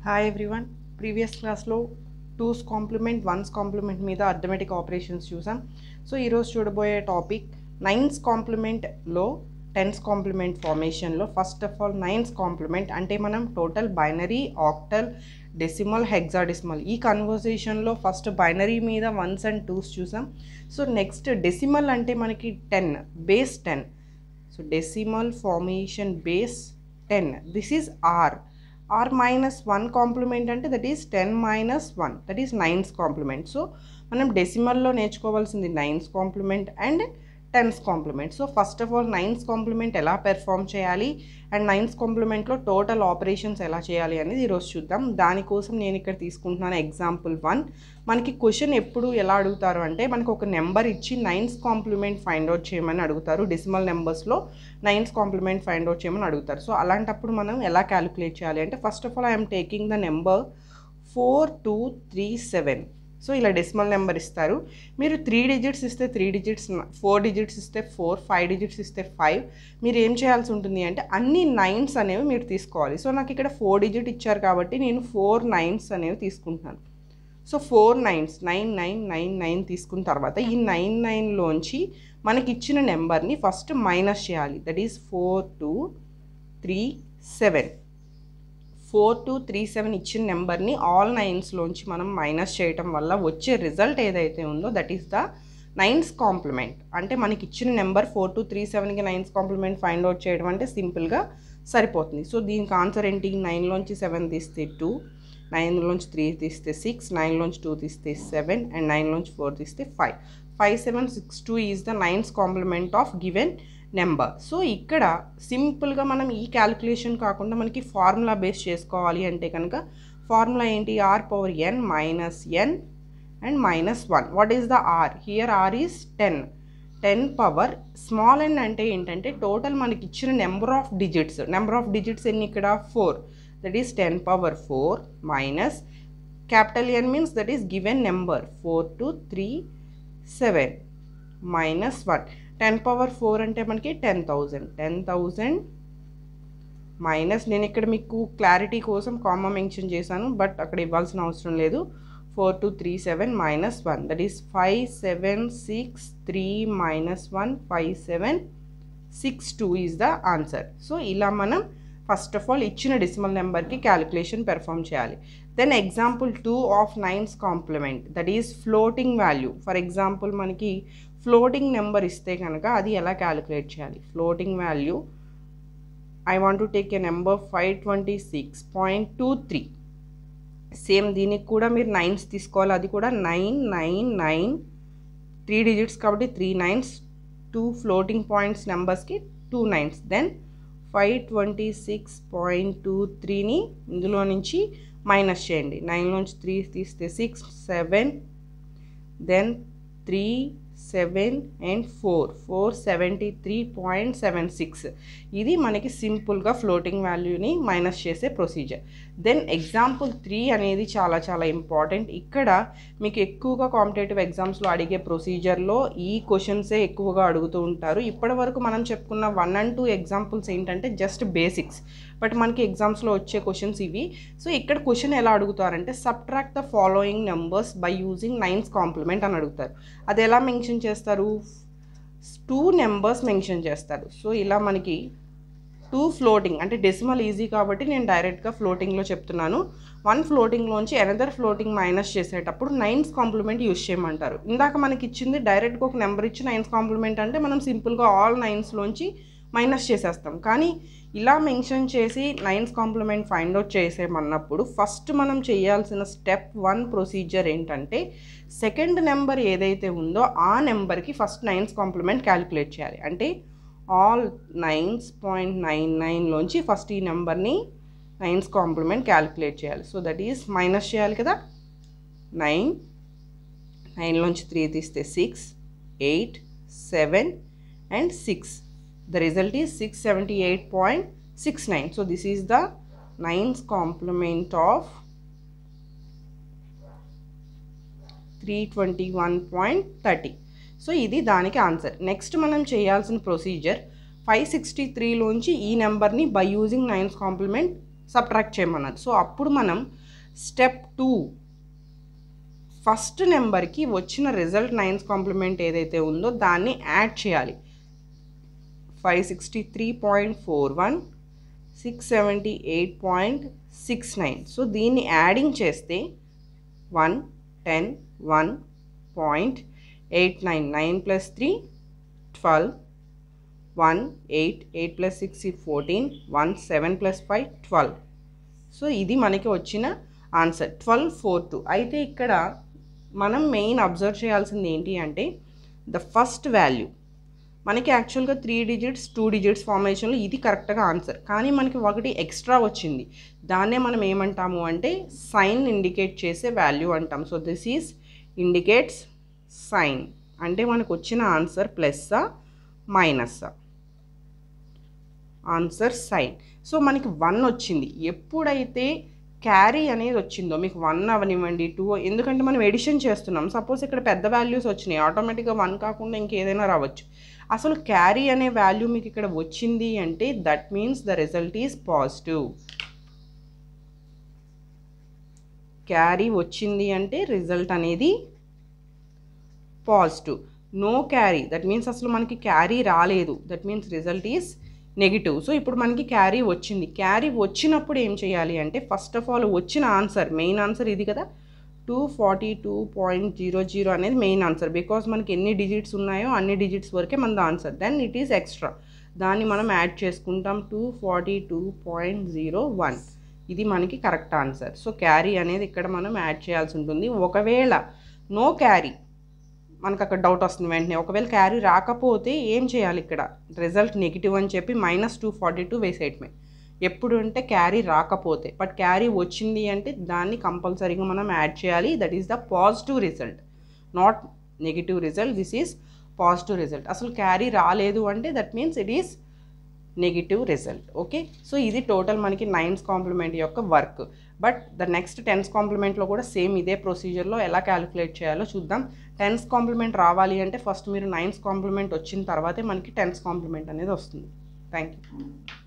Hi everyone previous క్లాస్లో two's complement one's complement మీద arithmetic operations చూసాం సో ఈరోజు చూడబోయే టాపిక్ నైన్స్ కాంప్లిమెంట్లో ten's complement ఫార్మేషన్లో first of all nine's complement అంటే మనం total binary octal decimal hexadecimal ఈ కన్వర్జేషన్లో ఫస్ట్ బైనరీ మీద వన్స్ అండ్ టూస్ చూసాం సో నెక్స్ట్ డెసిమల్ అంటే మనకి ten base ten so decimal formation base ten this is r r minus one complement అంటే that is ten minus one that is nine's complement so మనం డెసిమల్లో నేర్చుకోవాల్సింది nine's complement and ten's complement. So first of all nine's complement ఎలా perform చేయాలి? And nines కాంప్లిమెంట్లో total operations ఎలా చేయాలి అనేది ఈరోజు చూద్దాం. దానికోసం నేను ఇక్కడ తీసుకుంటున్నాను ఎగ్జాంపుల్ వన్. మనకి క్వశ్చన్ ఎప్పుడు ఎలా అడుగుతారు అంటే మనకు ఒక నెంబర్ ఇచ్చి నైన్స్ కాంప్లిమెంట్ ఫైండ్ అవుట్ చేయమని అడుగుతారు. డెసిమల్ నెంబర్స్లో నైన్స్ కాంప్లిమెంట్ ఫైండ్ అవుట్ చేయమని అడుగుతారు. సో అలాంటప్పుడు మనం ఎలా క్యాలిక్యులేట్ చేయాలి అంటే first of all I'm taking the number four two three seven so ఇలా డెసిమల్ నెంబర్ ఇస్తారు. మీరు త్రీ డిజిట్స్ ఇస్తే త్రీ డిజిట్స్ ఫోర్ డిజిట్స్ ఇస్తే ఫోర్ ఫైవ్ డిజిట్స్ ఇస్తే ఫైవ్ మీరు ఏం చేయాల్సి ఉంటుంది అంటే అన్ని నైన్స్ అనేవి మీరు తీసుకోవాలి. సో నాకు ఇక్కడ ఫోర్ డిజిట్ ఇచ్చారు కాబట్టి నేను ఫోర్ నైన్స్ అనేవి తీసుకుంటున్నాను. So four nines nine nine nine nine తీసుకున్న తర్వాత ఈ నైన్ నైన్లోంచి మనకి ఇచ్చిన నెంబర్ని ఫస్ట్ మైనస్ చేయాలి. That is four two three seven four two three seven ఇచ్చిన నెంబర్ని ఆల్ నైన్స్లోంచి మనం మైనస్ చేయటం వల్ల వచ్చే రిజల్ట్ ఏదైతే ఉందో that is the nine's complement. అంటే మనకి ఇచ్చిన నెంబర్ ఫోర్ టూ త్రీ సెవెన్కి నైన్స్ కాంప్లిమెంట్ ఫైండ్ అవుట్ చేయడం అంటే సింపుల్గా సరిపోతుంది. సో దీనికి ఆన్సర్ ఏంటి? నైన్లోంచి సెవెన్ తీస్తే టూ నైన్లోంచి త్రీ తీస్తే సిక్స్ నైన్లోంచి టూ తీస్తే సెవెన్ అండ్ నైన్లోంచి ఫోర్ తీస్తే five. Five seven six two is the nine's complement of given number. So ఇక్కడ సింపుల్గా మనం ఈ క్యాలిక్యులేషన్ కాకుండా మనకి ఫార్ములా బేస్ చేసుకోవాలి అంటే కనుక ఫార్ములా ఏంటి? R power n minus n and minus one what is the r here r is ten ten power small n అంటే ఏంటంటే టోటల్ మనకి ఇచ్చిన number of digits number of digits ఎన్ని ఇక్కడ? Four that is ten power four minus capital n means that is given number four two three seven minus one ten power four అంటే మనకి ten thousand ten thousand minus నేను ఇక్కడ మీకు clarity కోసం comma mention చేశాను but అక్కడ ఇవ్వాల్సిన అవసరం లేదు. Four two three seven minus one that is five seven six three minus one five seven six two is the answer so ఇలా మనం ఫస్ట్ ఆఫ్ ఆల్ ఇచ్చిన డెసిమల్ నెంబర్కి క్యాలిక్యులేషన్ పెర్ఫామ్ చేయాలి. Then example two of nine's complement that is floating value for example మనకి floating number ఇస్తే కనుక అది ఎలా క్యాలిక్యులేట్ చేయాలి? Floating value I want to take a number five twenty six point two three same దీనికి కూడా మీరు నైన్స్ తీసుకోవాలి. అది కూడా nine nine nine three digits కాబట్టి three nines two floating points నెంబర్స్కి two nines then five twenty six point two త్రీని ఇందులో నుంచి మైనస్ చేయండి. నైన్ నుంచి త్రీ తీస్తే six seven then three seven and four four seventy three point seven six. ఇది మనకి సింపుల్గా ఫ్లోటింగ్ వాల్యూని మైనస్ చేసే ప్రొసీజర్. దెన్ ఎగ్జాంపుల్ త్రీ అనేది చాలా చాలా ఇంపార్టెంట్. ఇక్కడ మీకు ఎక్కువగా కాంపిటేటివ్ ఎగ్జామ్స్లో అడిగే ప్రొసీజర్లో ఈ క్వశ్చన్సే ఎక్కువగా అడుగుతూ ఉంటారు. ఇప్పటి వరకు మనం చెప్పుకున్న వన్ అండ్ టూ ఎగ్జాంపుల్స్ ఏంటంటే జస్ట్ బేసిక్స్. బట్ మనకి ఎగ్జామ్స్లో వచ్చే క్వశ్చన్స్ ఇవి. సో ఇక్కడ క్వశ్చన్ ఎలా అడుగుతారంటే subtract the following numbers by using nine's complement అని అడుగుతారు. అది ఎలా మెన్షన్ చేస్తారు? టూ నెంబర్స్ మెన్షన్ చేస్తారు. సో ఇలా మనకి టూ ఫ్లోటింగ్ అంటే డెసిమల్ ఈజీ కాబట్టి నేను డైరెక్ట్గా ఫ్లోటింగ్లో చెప్తున్నాను. వన్ ఫ్లోటింగ్లోంచి ఎనదర్ ఫ్లోటింగ్ మైనస్ చేసేటప్పుడు నైన్స్ కాంప్లిమెంట్ యూజ్ చేయమంటారు. ఇందాక మనకి ఇచ్చింది డైరెక్ట్గా ఒక నెంబర్ ఇచ్చి నైన్స్ కాంప్లిమెంట్ అంటే మనం సింపుల్గా ఆల్ నైన్స్లోంచి మైనస్ చేసేస్తాం. కానీ ఇలా మెన్షన్ చేసి నైన్స్ కాంప్లిమెంట్ ఫైండ్ అవుట్ చేసేమన్నప్పుడు ఫస్ట్ మనం చేయాల్సిన స్టెప్ వన్ ప్రొసీజర్ ఏంటంటే సెకండ్ నెంబర్ ఏదైతే ఉందో ఆ నెంబర్కి ఫస్ట్ నైన్స్ కాంప్లిమెంట్ క్యాలిక్యులేట్ చేయాలి. అంటే ఆల్ నైన్స్ పాయింట్ నైన్ నైన్లోంచి ఫస్ట్ ఈ నెంబర్ని నైన్స్ కాంప్లిమెంట్ క్యాలిక్యులేట్ చేయాలి. సో దట్ ఈస్ మైనస్ చేయాలి కదా. నైన్ నైన్లోంచి త్రీ తీస్తే six eight seven and six. The result is 678.69 so this is the nines complement of 321.30 so ఇది దానికి ఆన్సర్ నెక్స్ట్ మనం చేయాల్సిన ప్రొసీజర్ ఫైవ్ సిక్స్టీ త్రీలోంచి ఈ నెంబర్ని by using nine's complement subtract చేయమన్నారు. సో అప్పుడు మనం స్టెప్ టూ ఫస్ట్ నెంబర్కి వచ్చిన రిజల్ట్ నైన్స్ కాంప్లిమెంట్ ఏదైతే ఉందో దాన్ని యాడ్ చేయాలి. Five sixty three point four one six seventy eight point six nine. So దీన్ని యాడింగ్ చేస్తే one ten one point eight nine nine plus three twelve one eight eight plus six fourteen one seven plus five twelve. So ఇది మనకి వచ్చిన answer twelve four two అయితే ఇక్కడ మనం main observe చేయాల్సింది ఏంటి అంటే ద ఫస్ట్ వాల్యూ. మనకి యాక్చువల్గా త్రీ డిజిట్స్ టూ డిజిట్స్ ఫార్మేషన్లో ఇది కరెక్ట్గా ఆన్సర్ కానీ మనకి ఒకటి ఎక్స్ట్రా వచ్చింది. దాన్నే మనం ఏమంటాము అంటే సైన్ ఇండికేట్ చేసే వాల్యూ అంటాం. So this is indicates sign అంటే మనకు వచ్చిన ఆన్సర్ ప్లస్సా మైనస్సా ఆన్సర్ సైన్ సో మనకి వన్ వచ్చింది. ఎప్పుడైతే క్యారీ అనేది వచ్చిందో? మీకు వన్ అవనివ్వండి టూ ఎందుకంటే మనం ఎడిషన్ చేస్తున్నాం. సపోజ్ ఇక్కడ పెద్ద వాల్యూస్ వచ్చినాయి ఆటోమేటిక్గా వన్ కాకుండా ఇంకేదైనా రావచ్చు. అసలు క్యారీ అనే వాల్యూ మీకు ఇక్కడ వచ్చింది అంటే that means the result is positive. Carry వచ్చింది అంటే రిజల్ట్ అనేది positive. No carry that means అసలు మనకి క్యారీ రాలేదు. That means result is negative. So ఇప్పుడు మనకి క్యారీ వచ్చింది. క్యారీ వచ్చినప్పుడు ఏం చేయాలి అంటే ఫస్ట్ ఆఫ్ ఆల్ వచ్చిన ఆన్సర్ మెయిన్ ఆన్సర్ ఇది కదా? Two forty two point zero zero అనేది మెయిన్ ఆన్సర్. బికాస్ మనకి ఎన్ని డిజిట్స్ ఉన్నాయో అన్ని డిజిట్స్ వరకే మనది answer. Then it is extra. దాన్ని మనం యాడ్ చేసుకుంటాం two forty two point zero one ఇది మనకి కరెక్ట్ ఆన్సర్. సో క్యారీ అనేది ఇక్కడ మనం యాడ్ చేయాల్సి ఉంటుంది. ఒకవేళ నో క్యారీ మనకు అక్కడ డౌట్ వస్తుంది వెంటనే. ఒకవేళ క్యారీ రాకపోతే ఏం చేయాలి ఇక్కడ? రిజల్ట్ నెగిటివ్ అని చెప్పి మైనస్ టూ ఫార్టీ టూ వేసేయటమే. ఎప్పుడు అంటే క్యారీ రాకపోతే. బట్ క్యారీ వచ్చింది అంటే దాన్ని కంపల్సరీగా మనం యాడ్ చేయాలి. That is the positive result not negative result this is positive result అసలు క్యారీ రాలేదు అంటే that means it is negative result okay so ఇది టోటల్ మనకి నైన్స్ కాంప్లిమెంట్ యొక్క work but the next ten's complement కూడా same ఇదే ప్రొసీజర్లో ఎలా calculate చేయాలో చూద్దాం. టెన్స్ కాంప్లిమెంట్ రావాలి అంటే ఫస్ట్ మీరు నైన్స్ కాంప్లిమెంట్ వచ్చిన తర్వాతే మనకి టెన్స్ కాంప్లిమెంట్ అనేది వస్తుంది. Thank you